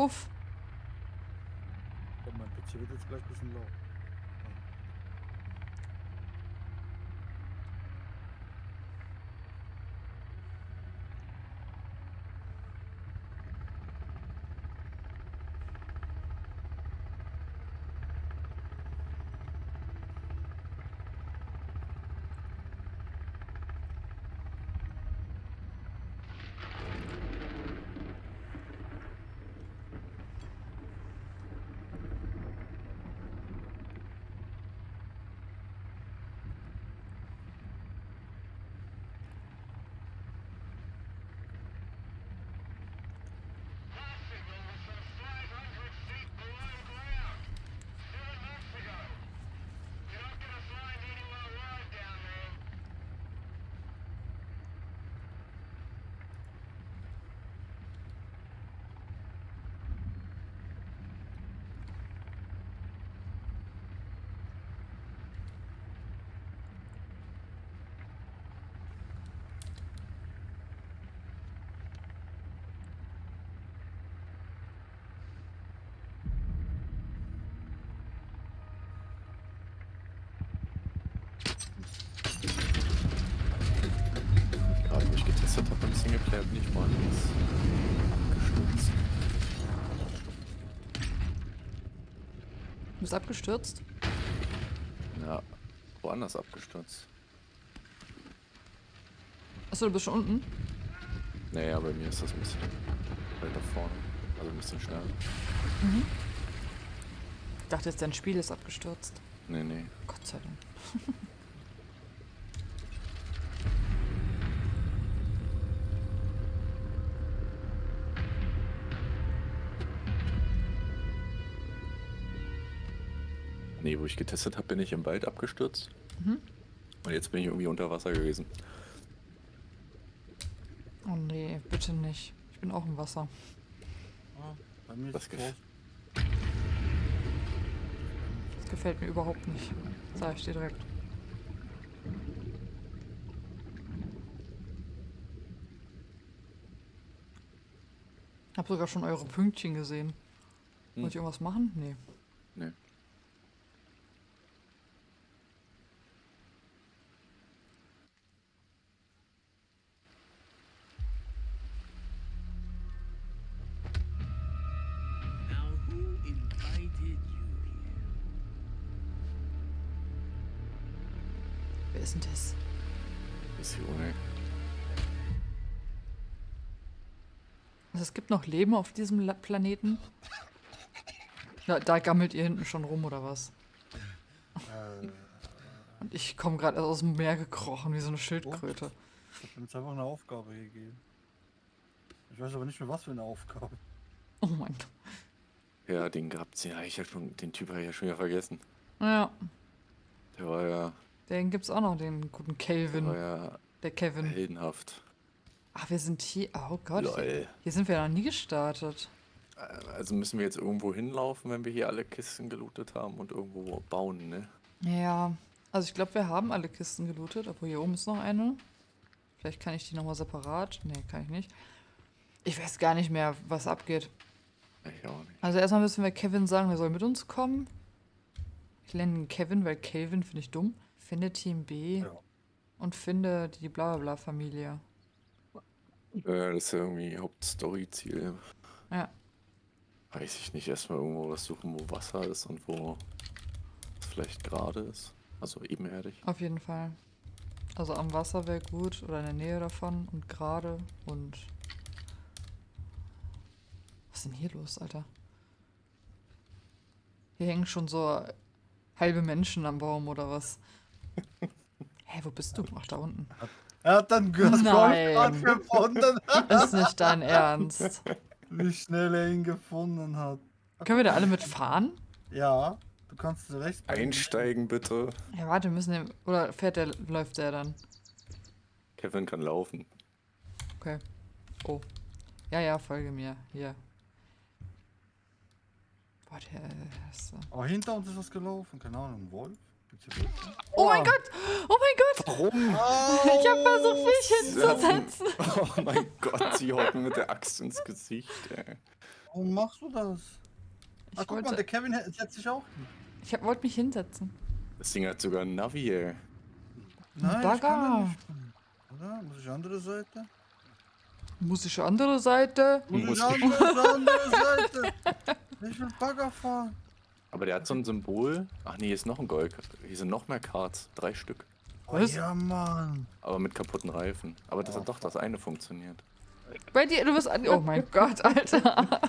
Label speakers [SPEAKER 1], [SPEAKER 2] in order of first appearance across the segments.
[SPEAKER 1] Puff.
[SPEAKER 2] Oh, mein PC wird jetzt gleich ein bisschen laut.
[SPEAKER 3] Singleplayer bin ich woanders abgestürzt.
[SPEAKER 1] Du bist abgestürzt?
[SPEAKER 3] Ja, woanders abgestürzt.
[SPEAKER 1] Achso, du bist schon unten?
[SPEAKER 3] Naja, bei mir ist das ein bisschen weiter vorne. Also ein bisschen schneller.
[SPEAKER 1] Ich dachte jetzt, dein Spiel ist abgestürzt.
[SPEAKER 3] Nee, nee.
[SPEAKER 1] Gott sei Dank.
[SPEAKER 3] Nee, wo ich getestet habe, bin ich im Wald abgestürzt.
[SPEAKER 1] Mhm.
[SPEAKER 3] Und jetzt bin ich irgendwie unter Wasser gewesen.
[SPEAKER 1] Oh nee, bitte nicht. Ich bin auch im Wasser.
[SPEAKER 2] Ah, bei mir
[SPEAKER 3] Das
[SPEAKER 2] ist
[SPEAKER 3] gef-
[SPEAKER 2] groß.
[SPEAKER 1] Das gefällt mir überhaupt nicht. Sag ich dir direkt. Hab sogar schon eure Pünktchen gesehen.
[SPEAKER 3] Hm.
[SPEAKER 1] Wollt ihr irgendwas machen? Nee.
[SPEAKER 3] Nee.
[SPEAKER 1] Also es gibt noch Leben auf diesem La Planeten? Da, da gammelt ihr hinten schon rum, oder was?
[SPEAKER 2] Äh,
[SPEAKER 1] Und ich komme gerade aus dem Meer gekrochen, wie so eine Schildkröte.
[SPEAKER 2] ich hab mir jetzt einfach eine Aufgabe gegeben. Ich weiß aber nicht mehr, was für eine Aufgabe.
[SPEAKER 1] Oh mein Gott.
[SPEAKER 3] Ja, den gab's ja. Ich hab schon, den Typ habe ich ja schon wieder vergessen.
[SPEAKER 1] Ja,
[SPEAKER 3] Der war ja,
[SPEAKER 1] den gibt's auch noch, den guten
[SPEAKER 3] der
[SPEAKER 1] Kelvin.
[SPEAKER 3] war ja
[SPEAKER 1] Der Kevin.
[SPEAKER 3] heldenhaft.
[SPEAKER 1] Ach, wir sind hier. Oh Gott. Hier, hier sind wir noch nie gestartet.
[SPEAKER 3] Also müssen wir jetzt irgendwo hinlaufen, wenn wir hier alle Kisten gelootet haben und irgendwo bauen, ne?
[SPEAKER 1] Ja. Also ich glaube, wir haben alle Kisten gelootet, obwohl hier oben ist noch eine. Vielleicht kann ich die nochmal separat. Nee, kann ich nicht. Ich weiß gar nicht mehr, was abgeht.
[SPEAKER 3] Ich auch nicht.
[SPEAKER 1] Also erstmal müssen wir Kevin sagen, er soll mit uns kommen. Ich nenne ihn Kevin, weil Kelvin finde ich dumm. Finde Team B
[SPEAKER 2] Ja.
[SPEAKER 1] und finde die Blablabla-Familie.
[SPEAKER 3] Äh, das ist ja irgendwie Hauptstory-Ziel.
[SPEAKER 1] Ja.
[SPEAKER 3] Weiß ich nicht. Erstmal irgendwo was suchen, wo Wasser ist und wo es vielleicht gerade ist. Also ebenerdig.
[SPEAKER 1] Auf jeden Fall. Also am Wasser wäre gut oder in der Nähe davon und gerade und. Was ist denn hier los, Alter? Hier hängen schon so halbe Menschen am Baum oder was? Hä, wo bist du? Ach, da unten.
[SPEAKER 2] Er hat dann das
[SPEAKER 1] Nein.
[SPEAKER 2] Golfrad gefunden.
[SPEAKER 1] Ist nicht dein Ernst.
[SPEAKER 2] Wie schnell er ihn gefunden hat.
[SPEAKER 1] Können wir da alle mitfahren?
[SPEAKER 2] Ja, du kannst rechts.
[SPEAKER 3] Einsteigen bitte.
[SPEAKER 1] Ja, warte, wir müssen den. Oder fährt der, läuft der dann?
[SPEAKER 3] Kevin kann laufen.
[SPEAKER 1] Okay. Oh. Ja, ja, folge mir. Hier. Boah, der ist.
[SPEAKER 2] Oh, hinter uns ist was gelaufen. Keine Ahnung, ein Wolf? Wölfe?
[SPEAKER 1] Oh mein Gott! Oh mein Gott!
[SPEAKER 3] Warum?
[SPEAKER 1] Ich habe versucht, mich hinzusetzen.
[SPEAKER 3] Oh mein Gott, sie haut mir mit der Axt ins Gesicht, ey.
[SPEAKER 2] Warum machst du das?
[SPEAKER 1] Ich
[SPEAKER 2] Ach, guck mal,
[SPEAKER 1] wollte-
[SPEAKER 2] der Kevin setzt sich auch hin.
[SPEAKER 1] Ich hab- wollte mich hinsetzen.
[SPEAKER 3] Das Ding hat sogar ein Navi, ey.
[SPEAKER 2] Nein, ich
[SPEAKER 1] Bagger.
[SPEAKER 2] kann da nicht. Oder? Muss ich andere Seite?
[SPEAKER 1] Muss ich andere Seite?
[SPEAKER 2] Muss ich
[SPEAKER 3] ich.
[SPEAKER 2] andere, andere Seite? Ich will Bagger fahren.
[SPEAKER 3] Aber der hat so ein Symbol. Ach nee, hier ist noch ein Gold. Hier sind noch mehr Cards. Drei Stück.
[SPEAKER 1] Was?
[SPEAKER 2] ja, Mann.
[SPEAKER 3] Aber mit kaputten Reifen. Aber das
[SPEAKER 2] Oh,
[SPEAKER 3] hat doch das eine funktioniert.
[SPEAKER 1] Bei dir, du bist an. Oh mein Gott, Alter.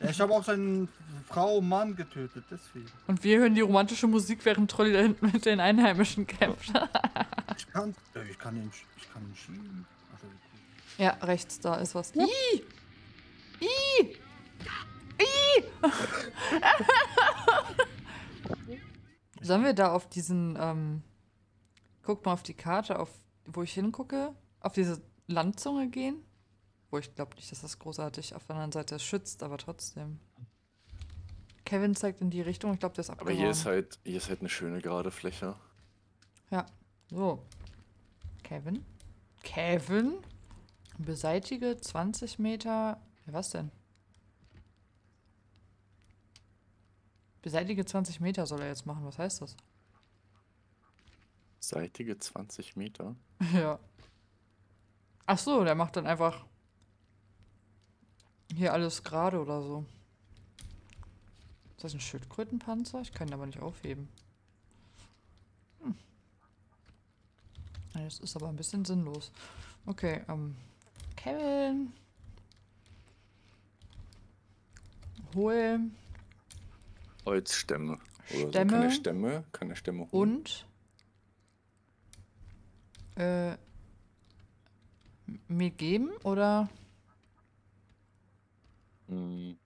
[SPEAKER 2] Ich habe auch seine Frau und Mann getötet, deswegen.
[SPEAKER 1] Und wir hören die romantische Musik, während Trolli da hinten mit den Einheimischen kämpft.
[SPEAKER 2] Ich kann, äh, ich kann ihn, ich kann ihn schieben. Also,
[SPEAKER 1] Ja, rechts, da ist was. Ih! Ih! Sollen wir da auf diesen, ähm, guck mal auf die Karte, auf, wo ich hingucke, auf diese Landzunge gehen? Wo ich glaube nicht, dass das großartig auf der anderen Seite schützt, aber trotzdem. Kevin zeigt in die Richtung, ich glaube, der ist
[SPEAKER 3] Aber
[SPEAKER 1] abgehauen.
[SPEAKER 3] hier ist halt, hier ist halt eine schöne gerade Fläche.
[SPEAKER 1] Ja, so. Kevin? Kevin? Beseitige 20 Meter. Ja, was denn? Beseitige 20 Meter soll er jetzt machen. Was heißt das?
[SPEAKER 3] Seitige 20 Meter.
[SPEAKER 1] ja. Ach so, der macht dann einfach hier alles gerade oder so. Ist das ein Schildkrötenpanzer? Ich kann ihn aber nicht aufheben. Hm. Das ist aber ein bisschen sinnlos. Okay, ähm. Kevin. Hol
[SPEAKER 3] Holzstämme. Oder
[SPEAKER 1] Stämme.
[SPEAKER 3] so. Keine Stämme. Keine Stämme holen.
[SPEAKER 1] und äh, mir geben oder
[SPEAKER 3] Hm.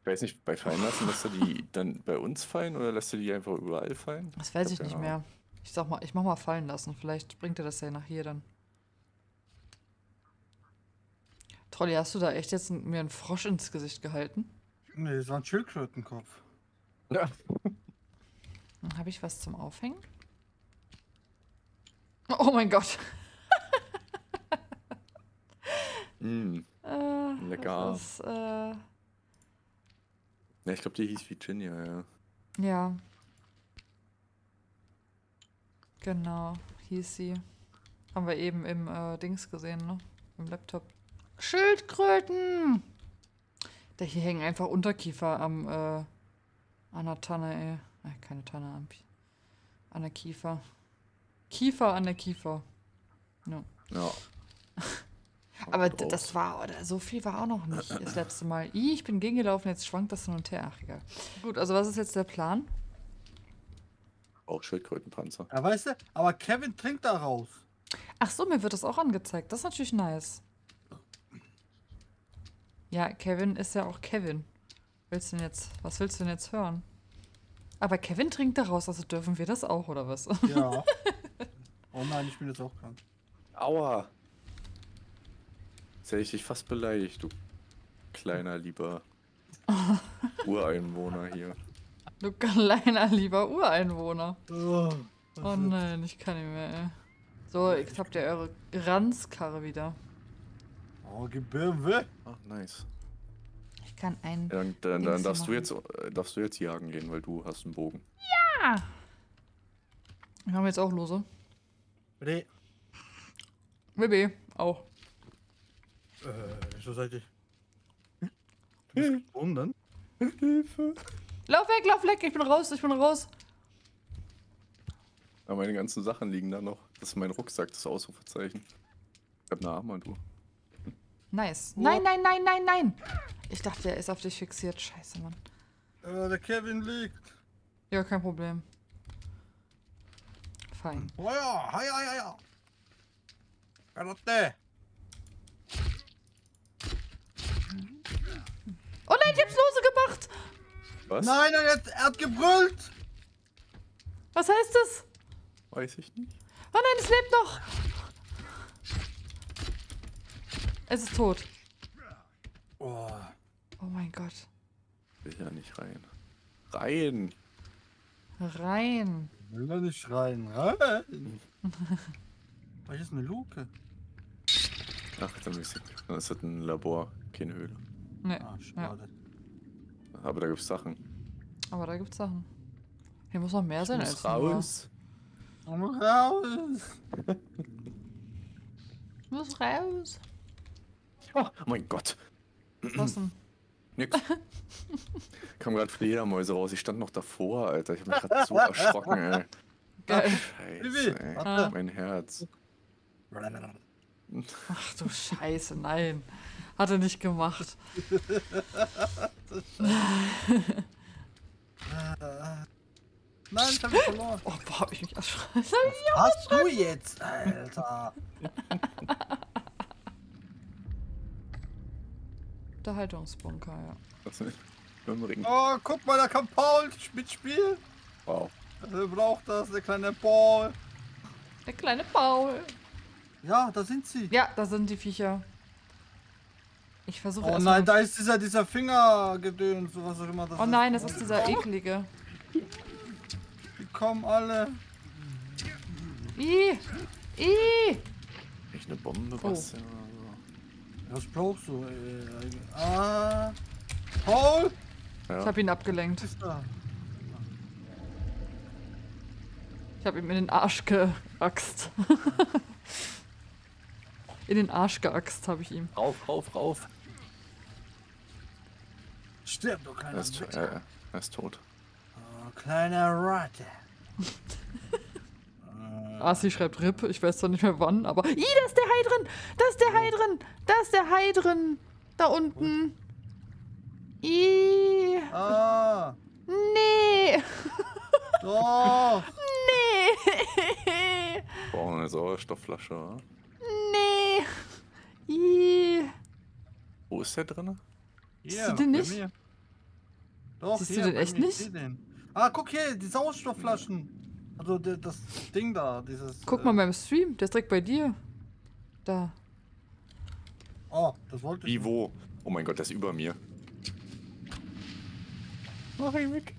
[SPEAKER 3] Ich weiß nicht, bei Fallen lassen, lässt er die dann bei uns fallen oder lässt er die einfach überall fallen?
[SPEAKER 1] das weiß ich
[SPEAKER 3] hab
[SPEAKER 1] nicht mehr. Ich sag mal, ich mach mal fallen lassen. Vielleicht bringt er das ja nachher dann. Trolli, hast du da echt jetzt mir einen Frosch ins Gesicht gehalten?
[SPEAKER 2] nee, das war ein Schildkrötenkopf.
[SPEAKER 3] Ja.
[SPEAKER 1] Habe ich was zum Aufhängen? Oh mein Gott.
[SPEAKER 3] Hm.
[SPEAKER 1] Äh,
[SPEAKER 3] Lecker.
[SPEAKER 1] Ist, äh,
[SPEAKER 3] Ja, ich glaube, die hieß Virginia, ja.
[SPEAKER 1] ja. Genau, hieß sie. Haben wir eben im äh, Dings gesehen, ne? Im Laptop. Schildkröten! Da hier hängen einfach Unterkiefer am, äh, an der Tanne, ey. Äh, keine Tanne, an der Kiefer. Kiefer an der Kiefer. Ja.
[SPEAKER 3] Ja.
[SPEAKER 1] Aber
[SPEAKER 3] raus.
[SPEAKER 1] das war, oder so viel war auch noch nicht das letzte Mal. Ih, ich bin gegengelaufen, jetzt schwankt das hin und her. Ach, egal. Gut, also was ist jetzt der Plan?
[SPEAKER 3] Auch Schildkrötenpanzer.
[SPEAKER 2] Ja, weißt du, aber Kevin trinkt daraus.
[SPEAKER 1] Ach so, mir wird das auch angezeigt. Das ist natürlich nice. Ja, Kevin ist ja auch Kevin. Willst du denn jetzt, was willst du denn jetzt hören? Aber Kevin trinkt daraus, also dürfen wir das auch, oder was?
[SPEAKER 2] Ja. oh nein, ich bin jetzt auch krank.
[SPEAKER 3] Aua! Jetzt hätte ich dich fast beleidigt, du kleiner, lieber Ureinwohner hier.
[SPEAKER 1] Du kleiner, lieber Ureinwohner.
[SPEAKER 2] Oh,
[SPEAKER 1] Oh nein, ich kann nicht mehr, ey. So, jetzt habt ihr eure Ranzkarre wieder.
[SPEAKER 2] oh weh.
[SPEAKER 3] Ach, nice.
[SPEAKER 1] Ich kann einen.
[SPEAKER 3] Ja, Dann, dann, dann darfst, du jetzt, äh, darfst du jetzt jagen gehen, weil du hast einen Bogen.
[SPEAKER 1] Wir haben jetzt auch lose.
[SPEAKER 2] Nee.
[SPEAKER 1] WB, auch.
[SPEAKER 2] Äh, wieso seid ihr? Du bist gebunden?
[SPEAKER 3] Hilfe!
[SPEAKER 1] Lauf weg, lauf weg, ich bin raus, ich bin raus.
[SPEAKER 3] Ja, meine ganzen Sachen liegen da noch. Das ist mein Rucksack, das Ausrufezeichen. Ich hab eine Armbanduhr.
[SPEAKER 1] Nice. Nein, nein, nein, nein, nein. Ich dachte, er ist auf dich fixiert. Scheiße, Mann.
[SPEAKER 2] Äh, der Kevin liegt.
[SPEAKER 1] Ja, kein Problem. Fein.
[SPEAKER 2] Oh ja, ja, ja, ja. Karate.
[SPEAKER 1] Oh nein, ich hab's lose gemacht.
[SPEAKER 3] Was?
[SPEAKER 2] Nein, er hat, er hat gebrüllt.
[SPEAKER 1] Was heißt das?
[SPEAKER 3] Weiß ich nicht.
[SPEAKER 1] Oh nein, es lebt noch. Es ist tot.
[SPEAKER 2] Oh,
[SPEAKER 1] Oh mein Gott.
[SPEAKER 3] Will ja nicht rein. Rein!
[SPEAKER 1] Rein.
[SPEAKER 2] will er nicht rein. Rein. Was ist eine Luke?
[SPEAKER 3] Ach, dann ist das ein Labor, keine Höhle.
[SPEAKER 1] Nee,
[SPEAKER 2] Ah, schade.
[SPEAKER 3] Aber da gibt's Sachen.
[SPEAKER 1] aber da gibt's Sachen. Hier muss noch mehr sein
[SPEAKER 3] Muss
[SPEAKER 1] als nur.
[SPEAKER 3] raus.
[SPEAKER 2] Komm raus!
[SPEAKER 1] Muss raus.
[SPEAKER 3] Oh, oh mein Gott.
[SPEAKER 1] Was denn?
[SPEAKER 3] Nix. Kam gerade Fledermäuse raus. Ich stand noch davor, Alter. Ich hab mich gerade so erschrocken, ey.
[SPEAKER 1] Geil.
[SPEAKER 3] Scheiße, ey.
[SPEAKER 2] Warte.
[SPEAKER 3] Mein Herz.
[SPEAKER 1] Ach du Scheiße, nein. Hat er nicht gemacht.
[SPEAKER 2] Nein, ich hab ihn verloren.
[SPEAKER 1] Oh, boah, hab ich mich erschrocken.
[SPEAKER 2] Was hast du jetzt, Alter?
[SPEAKER 1] Unterhaltungsbunker, ja.
[SPEAKER 3] Das ist im Ring.
[SPEAKER 2] Oh, guck mal, da kann Paul mitspielen.
[SPEAKER 3] Wow.
[SPEAKER 2] Er braucht das, der kleine Paul.
[SPEAKER 1] Der kleine Paul.
[SPEAKER 2] Ja, da sind sie.
[SPEAKER 1] Ja, da sind die Viecher. Ich versuche
[SPEAKER 2] Oh nein, da ist dieser, dieser Fingergedöns, was auch immer das
[SPEAKER 1] Oh nein, das ist dieser eklige.
[SPEAKER 2] Die kommen alle.
[SPEAKER 1] Ih! Ih!
[SPEAKER 3] Nicht eine Bombe,
[SPEAKER 1] Oh.
[SPEAKER 3] was? Ja,
[SPEAKER 2] Was brauchst du? Äh, ah. Paul?
[SPEAKER 1] Ich
[SPEAKER 3] ja.
[SPEAKER 1] hab ihn abgelenkt.
[SPEAKER 2] Ist da.
[SPEAKER 1] Ich hab ihm in den Arsch geaxt. in den Arsch geaxt habe ich ihm.
[SPEAKER 3] Rauf, rauf, rauf.
[SPEAKER 2] Stirb doch keiner.
[SPEAKER 3] Er ist, äh, er ist tot.
[SPEAKER 2] Oh, kleiner Ratte.
[SPEAKER 1] Asi schreibt RIP, ich weiß zwar nicht mehr wann, aber. Ih, da ist der Hai drin! Da ist der Hai drin! Da ist der Hai drin! Da unten! Ih!
[SPEAKER 2] Ah,
[SPEAKER 1] Nee!
[SPEAKER 2] doch.
[SPEAKER 1] Nee!
[SPEAKER 3] Brauchen eine Sauerstoffflasche, oder?
[SPEAKER 1] Nee! Ih!
[SPEAKER 3] Wo ist der drin?
[SPEAKER 2] Hier,
[SPEAKER 1] du den
[SPEAKER 2] bei
[SPEAKER 1] nicht?
[SPEAKER 2] mir. Doch,
[SPEAKER 1] Siehst du
[SPEAKER 2] hier,
[SPEAKER 1] den
[SPEAKER 2] bei
[SPEAKER 1] echt nicht?
[SPEAKER 2] Den. Ah, guck hier, die Sauerstoffflaschen. Also das Ding da, dieses.
[SPEAKER 1] Guck
[SPEAKER 2] äh,
[SPEAKER 1] mal beim Stream, der ist direkt bei dir. Da.
[SPEAKER 2] Oh, das wollte ich.
[SPEAKER 3] Wie, wo? Oh mein Gott, der ist über mir. Mach ihn weg.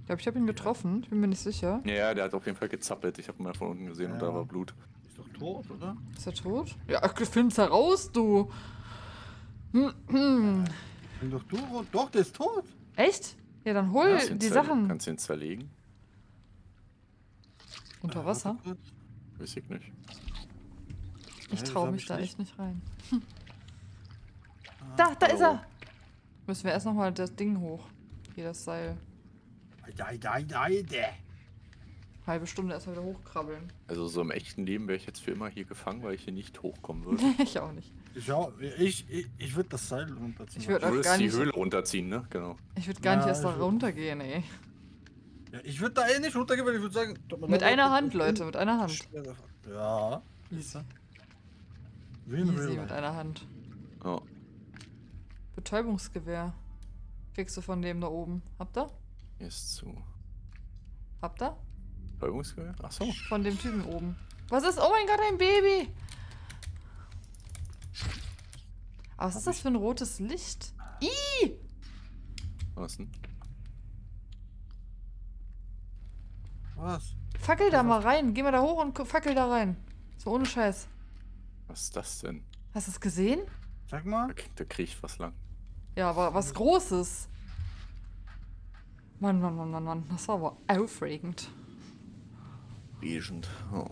[SPEAKER 1] Ich glaube, ich habe ihn getroffen. Ich bin mir nicht sicher.
[SPEAKER 3] Ja, der hat auf jeden Fall gezappelt. Ich habe ihn mal von unten gesehen und
[SPEAKER 2] Ja.
[SPEAKER 3] da war Blut.
[SPEAKER 2] Ist doch tot, oder?
[SPEAKER 1] Ist er tot? Ja, ich find's heraus, du. Hm, hm.
[SPEAKER 2] Bin doch du. Doch, der ist tot.
[SPEAKER 1] Echt? Ja, dann hol
[SPEAKER 3] ihn
[SPEAKER 1] die Sachen.
[SPEAKER 3] Kannst du ihn zerlegen?
[SPEAKER 1] Unter
[SPEAKER 2] Äh,
[SPEAKER 1] Wasser?
[SPEAKER 2] kurz.
[SPEAKER 3] Weiß ich nicht.
[SPEAKER 1] Ich
[SPEAKER 2] Ja,
[SPEAKER 1] traue
[SPEAKER 2] hab
[SPEAKER 1] mich
[SPEAKER 2] ich
[SPEAKER 1] da
[SPEAKER 2] nicht.
[SPEAKER 1] echt nicht rein. Da, da ist
[SPEAKER 3] hallo.
[SPEAKER 1] er! Müssen wir erst nochmal das Ding hoch. Hier das Seil. Halbe Stunde erstmal wieder hochkrabbeln.
[SPEAKER 3] Also so im echten Leben wäre ich jetzt für immer hier gefangen, weil ich hier nicht hochkommen würde.
[SPEAKER 1] ich auch nicht.
[SPEAKER 2] Ich, auch- ich, ich, ich würde das Seil runterziehen.
[SPEAKER 1] Ich würd
[SPEAKER 3] Du
[SPEAKER 1] auch
[SPEAKER 3] würdest
[SPEAKER 1] gar
[SPEAKER 3] die
[SPEAKER 1] nicht-
[SPEAKER 3] Höhle runterziehen, ne? Genau.
[SPEAKER 1] Ich würde gar nicht
[SPEAKER 2] Ja,
[SPEAKER 1] erst da
[SPEAKER 2] würd-
[SPEAKER 1] runtergehen, ey.
[SPEAKER 2] ja, ich würde da eh nicht runtergehen, weil ich würde sagen.
[SPEAKER 1] Mit einer Hand, Leute, mit einer Hand.
[SPEAKER 2] Ja.
[SPEAKER 1] Easy.
[SPEAKER 2] Wie in
[SPEAKER 1] Easy
[SPEAKER 2] real
[SPEAKER 1] mit einer Hand.
[SPEAKER 3] Ja.
[SPEAKER 1] Betäubungsgewehr. Kriegst du von dem da oben. Habt ihr?
[SPEAKER 3] Hier ist zu.
[SPEAKER 1] Habt ihr?
[SPEAKER 3] Betäubungsgewehr? Achso.
[SPEAKER 1] Von dem Typen oben. Was ist? Oh mein Gott, ein Baby! Aber was ist das für ein rotes Licht? Ih!
[SPEAKER 3] Was denn?
[SPEAKER 2] Was?
[SPEAKER 1] Fackel da mal rein. Geh mal da hoch und fackel da rein. So ohne Scheiß.
[SPEAKER 3] Was ist das denn?
[SPEAKER 1] Hast du es gesehen?
[SPEAKER 2] Sag mal.
[SPEAKER 3] Da, krieg- da krieg ich was lang.
[SPEAKER 1] Ja, aber was Großes. Mann, Mann, Mann, Mann, Mann. Das war aber aufregend.
[SPEAKER 3] Riechend. Oh.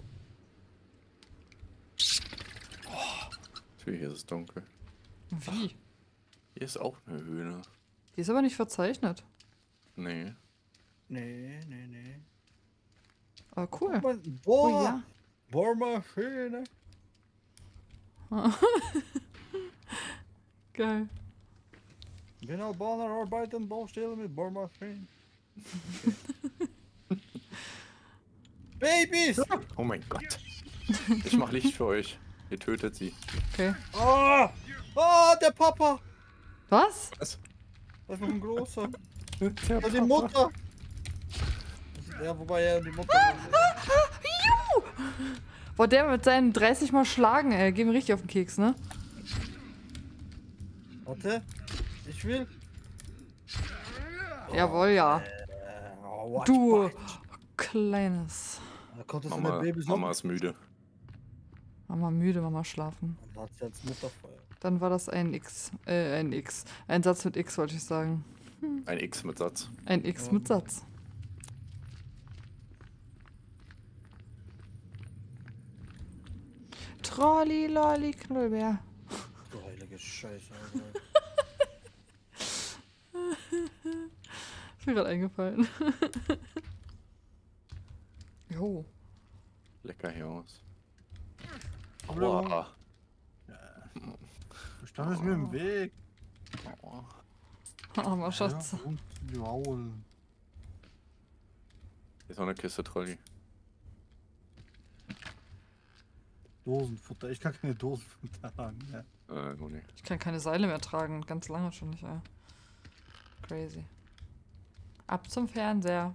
[SPEAKER 3] Natürlich, hier ist es dunkel.
[SPEAKER 1] Wie?
[SPEAKER 3] Hier ist auch eine Höhle.
[SPEAKER 1] Die ist aber nicht verzeichnet.
[SPEAKER 3] Nee.
[SPEAKER 2] Nee, nee, nee.
[SPEAKER 1] Aber cool.
[SPEAKER 2] Boah,
[SPEAKER 1] Oh ja.
[SPEAKER 2] Bohrmaschine.
[SPEAKER 1] Geil.
[SPEAKER 2] Genau, Bauarbeiten, Baustelle mit Bohrmaschinen. Babys!
[SPEAKER 3] Oh mein Gott. Ich mach Licht für euch. Ihr tötet sie.
[SPEAKER 1] Okay.
[SPEAKER 2] Ah! Ah, der Papa!
[SPEAKER 1] Was?
[SPEAKER 3] Was?
[SPEAKER 2] Das ist noch ein großer.
[SPEAKER 3] Der
[SPEAKER 2] Das ist die Mutter. Ja, wobei ja die Mutter.
[SPEAKER 1] Boah, der mit seinen 30 Mal schlagen, ey. Geh mir richtig auf den Keks, ne?
[SPEAKER 2] Warte. Ich will.
[SPEAKER 1] Jawohl, ja.
[SPEAKER 2] Oh, watch
[SPEAKER 1] Du kleines.
[SPEAKER 2] Das
[SPEAKER 3] Mama, Mama ist müde.
[SPEAKER 1] Mama müde, Mama schlafen.
[SPEAKER 2] Und hat jetzt Mutterfeuer.
[SPEAKER 1] Dann war das ein X. Äh, ein X. Ein Satz mit X, wollte ich sagen.
[SPEAKER 3] Ein X mit Satz.
[SPEAKER 1] Ein X mit Satz. Trolli, Lolli, Knullbär.
[SPEAKER 2] Du heilige Scheiße, Alter.
[SPEAKER 1] Ist mir gerade eingefallen. jo.
[SPEAKER 3] Lecker hier aus. Aua.
[SPEAKER 2] Du standest mir im Weg.
[SPEAKER 3] Aua.
[SPEAKER 1] Armer Schatz.
[SPEAKER 2] Ja, und Jaul.
[SPEAKER 3] Hier ist noch eine Kiste Trolli.
[SPEAKER 2] Dosenfutter. Ich kann keine Dosenfutter haben. Ja.
[SPEAKER 3] Äh, nur nicht.
[SPEAKER 1] Ich kann keine Seile mehr tragen. Ganz lange schon nicht, ja. Crazy. Ab zum Fernseher.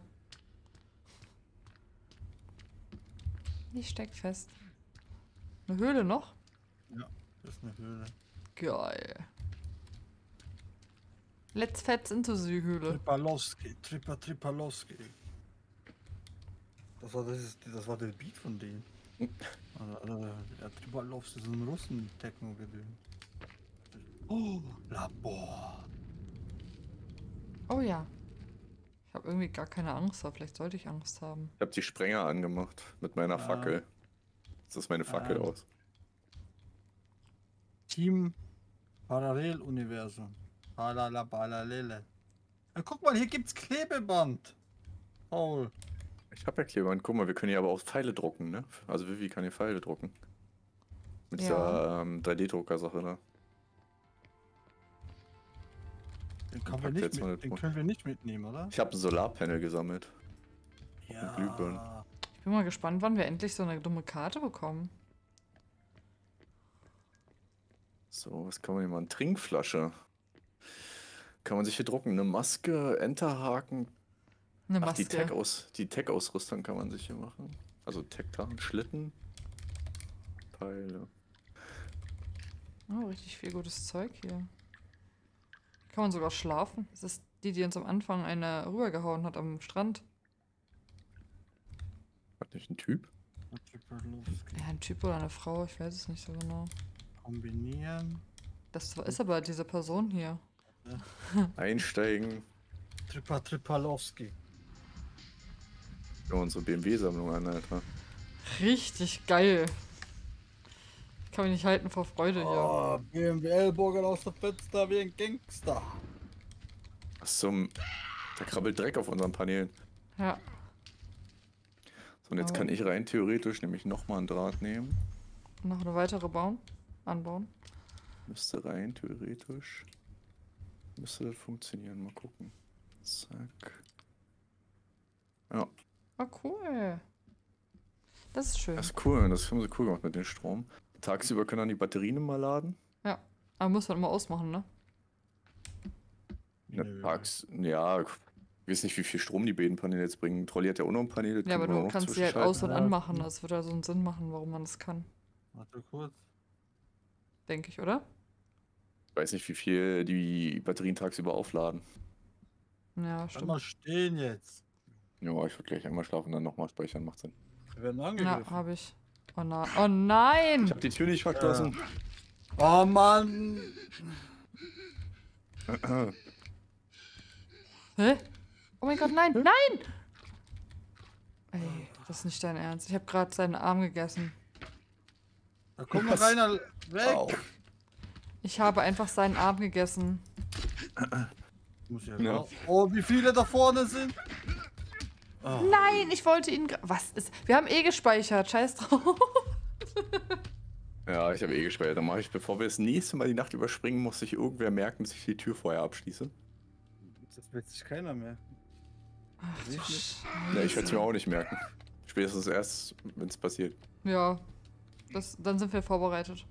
[SPEAKER 1] Die steckt fest. Eine Höhle noch?
[SPEAKER 2] Das ist eine Höhle.
[SPEAKER 1] Geil. Let's fetz into the Höhle.
[SPEAKER 2] Tripalowski. Tripa Tripalowski. Das war, das, ist, das war der Beat von denen. Ja, Tripalowski ist ein Russen-Techno gedöns. Oh, Labor.
[SPEAKER 1] Oh ja. Ich habe irgendwie gar keine Angst, aber vielleicht sollte ich Angst haben.
[SPEAKER 3] Ich habe die Sprenger angemacht mit meiner
[SPEAKER 2] Ah.
[SPEAKER 3] Fackel. Das ist meine Fackel
[SPEAKER 2] Ah.
[SPEAKER 3] aus.
[SPEAKER 2] Team Paralleluniversum. Balala balalele. Ja, guck mal, hier gibt's Klebeband. Paul.
[SPEAKER 3] Ich habe ja Klebeband. Guck mal, wir können hier aber auch Pfeile drucken, ne? Also Vivi kann hier Pfeile drucken. Mit
[SPEAKER 1] Ja.
[SPEAKER 3] dieser ähm, 3D-Drucker-Sache da.
[SPEAKER 2] Den, kann wir nicht mit, den können wir nicht mitnehmen, oder?
[SPEAKER 3] Ich habe ein Solarpanel gesammelt.
[SPEAKER 2] Ja.
[SPEAKER 1] Ich bin mal gespannt, wann wir endlich so eine dumme Karte bekommen.
[SPEAKER 3] So, was kann man hier machen? Trinkflasche. Kann man sich hier drucken? Eine Maske, Enterhaken.
[SPEAKER 1] Eine
[SPEAKER 3] Ach, die
[SPEAKER 1] Maske.
[SPEAKER 3] Tech-Aus, die Tech-Ausrüstung kann man sich hier machen. Also Tech-Tarn, Schlitten. Pfeile.
[SPEAKER 1] Oh, richtig viel gutes Zeug hier. Kann man sogar schlafen. Das ist die, die uns am Anfang eine rübergehauen hat am Strand.
[SPEAKER 3] Hat nicht ein Typ?
[SPEAKER 1] Ja, ein Typ oder eine Frau, ich weiß es nicht so genau.
[SPEAKER 2] Kombinieren.
[SPEAKER 1] Das ist aber diese Person hier.
[SPEAKER 3] Einsteigen.
[SPEAKER 2] Tripa Tripalowski.
[SPEAKER 3] Ja, unsere BMW-Sammlung an, Alter.
[SPEAKER 1] Richtig geil. Ich kann mich nicht halten vor Freude hier.
[SPEAKER 2] Oh, BMW Ellbogen aus der Fenster wie ein Gangster.
[SPEAKER 3] Was zum. Da krabbelt Dreck auf unseren Paneelen.
[SPEAKER 1] Ja.
[SPEAKER 3] So, und jetzt
[SPEAKER 1] Oh.
[SPEAKER 3] kann ich rein theoretisch nämlich nochmal einen Draht nehmen.
[SPEAKER 1] Noch eine weitere bauen. Anbauen.
[SPEAKER 3] Müsste rein theoretisch. Müsste das funktionieren. Mal gucken. Zack. Ja,
[SPEAKER 1] Ah, cool. Das ist schön.
[SPEAKER 3] das ist cool. Das haben sie cool gemacht mit dem Strom. Tagsüber können dann die Batterien immer laden.
[SPEAKER 1] Aber muss man immer ausmachen, ne?
[SPEAKER 3] Ja,
[SPEAKER 2] Nö.
[SPEAKER 3] tags, ja, ich weiß nicht, wie viel Strom die beiden Paneele jetzt bringen. Trolli hat ja auch noch ein Panel.
[SPEAKER 1] Ja, aber du kannst sie halt aus- und
[SPEAKER 2] Ja.
[SPEAKER 1] anmachen. Das würde ja so einen Sinn machen, warum man das kann.
[SPEAKER 2] Warte kurz.
[SPEAKER 1] Denke ich, oder?
[SPEAKER 3] Ich weiß nicht, wie viel die Batterien tagsüber aufladen.
[SPEAKER 1] Ja, stimmt.
[SPEAKER 2] mal stehen jetzt.
[SPEAKER 3] Ja, ich würde gleich einmal schlafen und dann nochmal speichern. Macht Sinn.
[SPEAKER 2] Wir werden
[SPEAKER 1] Ja,
[SPEAKER 2] angegriffen.
[SPEAKER 1] habe ich. Oh, na oh nein!
[SPEAKER 3] Ich habe die Tür nicht verschlossen.
[SPEAKER 2] Oh Mann.
[SPEAKER 1] Hä? Oh mein Gott, nein! Nein! Ey, das ist nicht dein Ernst. Ich habe gerade seinen Arm gegessen.
[SPEAKER 2] Da kommt noch einer weg.
[SPEAKER 3] Au.
[SPEAKER 1] Ich habe einfach seinen Arm gegessen.
[SPEAKER 2] Muss ja
[SPEAKER 3] Ja.
[SPEAKER 2] Oh, wie viele da vorne sind. Oh.
[SPEAKER 1] Nein, ich wollte ihn. Was ist. Wir haben eh gespeichert. Scheiß drauf.
[SPEAKER 3] Ja, ich habe eh gespeichert. Dann mache ich, bevor wir das nächste Mal die Nacht überspringen, muss sich irgendwer merken, dass ich die Tür vorher abschließe.
[SPEAKER 2] Das wird sich keiner mehr.
[SPEAKER 1] Ach,
[SPEAKER 2] Ich nicht.
[SPEAKER 3] Ja, ich werde es mir auch nicht merken. Spätestens erst, wenn es passiert.
[SPEAKER 1] Ja. Das, dann sind wir vorbereitet.